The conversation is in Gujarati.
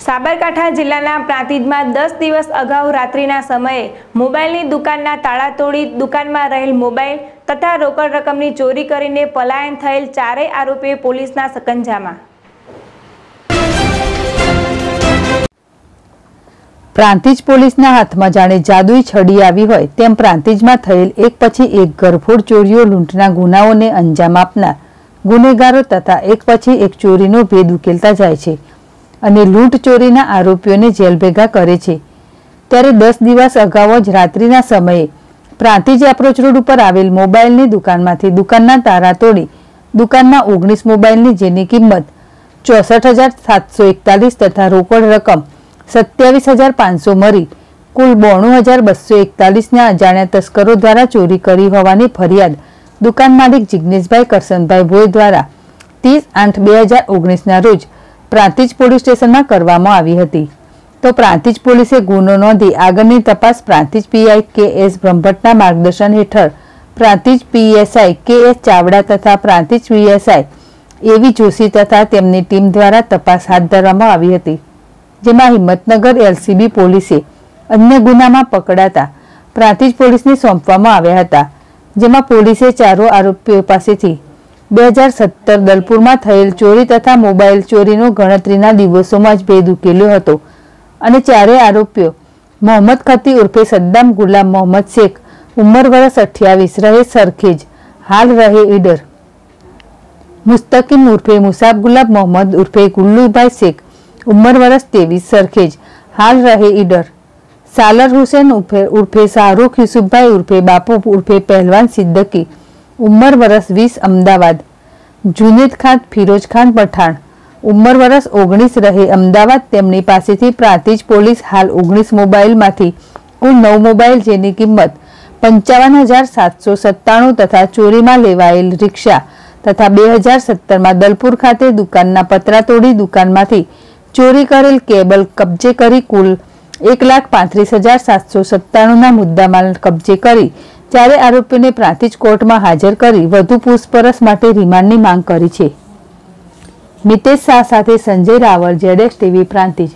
સાબરકાંઠા જિલ્લાના પ્રાંતિજમાં દસ દિવસ અગાઉ રાત્રિના સમયે મોબાઈલની દુકાનના તાળા તોડી દુકાનમાં રહેલ મોબાઈલ તથા રોકડ રકમની ચોરી કરીને પલાયન થયેલ ચારેય આરોપીએ પોલીસના સકંજામાં. પ્રાંતિજ પોલીસના હાથમાં જાણે જાદુઈ છડી આવી હોય તેમ પ્રાંતિજમાં થયેલ એક પછી એક ગરફોડ ચોરીઓ, લૂંટના ગુનાઓને અંજામ આપનાર ગુનેગારો તથા એક પછી એક ચોરીનો ભેદ ઉકેલતા જાય છે. અને લૂંટ ચોરીના આરોપીઓને જેલ કરે છે. ત્યારે દસ દિવસ અગાઉ જ રાત્રિના સમયે પ્રાંતિજ એપ્રોચ રોડ ઉપર આવેલ મોબાઈલની દુકાનમાંથી દુકાનના તારા તોડી દુકાનના ઓગણીસ મોબાઈલની જેની કિંમત ચોસઠ હજાર સાતસો એકતાલીસ તથા રોકડ રકમ સત્યાવીસ હજાર પાંચસો મળી કુલ બોણું હજાર બસો એકતાલીસના અજાણ્યા તસ્કરો દ્વારા ચોરી કરી હોવાની ફરિયાદ દુકાન માલિક જિગ્નેશભાઈ કરસનભાઈ ભોય દ્વારા ત્રીસ આઠ બે હજાર ઓગણીસના રોજ પ્રાંતિજ પોલીસ સ્ટેશનમાં કરવામાં આવી હતી. તો પ્રાંતિજ પોલીસે ગુનો નોંધી આગળની તપાસ પ્રાંતિજ પીઆઈ કે એસ બ્રહ્મભટ્ટના માર્ગદર્શન હેઠળ Prantij PSI K S Chavda તથા પ્રાંતિજ પીએસઆઈ એવી જોશી તથા તેમની ટીમ દ્વારા તપાસ હાથ ધરવામાં આવી હતી. જેમાં હિંમતનગર એલસીબી પોલીસે અન્ય ગુનામાં પકડાતા પ્રાંતિજ પોલીસને સોંપવામાં આવ્યા હતા. જેમાં પોલીસે ચારો આરોપીઓ પાસેથી બે હજાર સત્તર દલપુરમાં થયેલ ચોરી તથા મોબાઈલ ચોરીનો ગણતરીના દિવસોમાં જ ભેદ ઉકેલ્યો હતો. અને ચારેય આરોપીઓ, મોહમ્મદ ખતી ઉર્ફે સદ્દામ ગુલામ મોહમ્મદ શેખ, ઉંમર વર્ષ અઠ્યાવીસ, રહે સરખેજ હાલ રહે ઈડર. મુસ્તકીમ ઉર્ફે મુસાબ ગુલાબ મોહમ્મદ ઉર્ફે ગુલ્લુભાઈ શેખ, ઉંમર વર્ષ ત્રેવીસ સરખેજ હાલ રહે ઈડર. સાલર હુસેન ઉર્ફે ઉર્ફે શાહરૂખ યુસુફભાઈ ઉર્ફે, બાપુ ઉર્ફે પહેલવાન સિદ્દકી ઉંમર વર્ષ વીસ અમદાવાદ. જુનેદ ખાન, ફિરોજ ખાન, પઠાણ. ઉંમર વર્ષ ઓગણીસ રહે અમદાવાદ. તેમની પાસેથી પ્રાંતિજ પોલીસ હાલ ઓગણીસ મોબાઈલમાંથી કુલ નવ મોબાઈલ જેની કિંમત પંચાવન હજાર સાતસો સત્તાણું તથા ચોરીમાં લેવાયેલ રિક્ષા તથા બે હજાર સત્તરમાં દલપુર ખાતે દુકાનના પતરા તોડી દુકાનમાંથી ચોરી કરેલ કેબલ કબજે કરી કુલ એક લાખ પાંત્રીસ હજાર સાતસો સત્તાણુંના મુદ્દામાલ કબજે કરી જ્યારે આરોપીને પ્રાંતિજ કોર્ટમાં હાજર કરી વધુ પૂછપરછ માટે રિમાન્ડની માંગ કરી છે. મિતેશ શાહ સાથે સંજય રાવળ જેડેક્સ ટીવી, પ્રાંતિજ.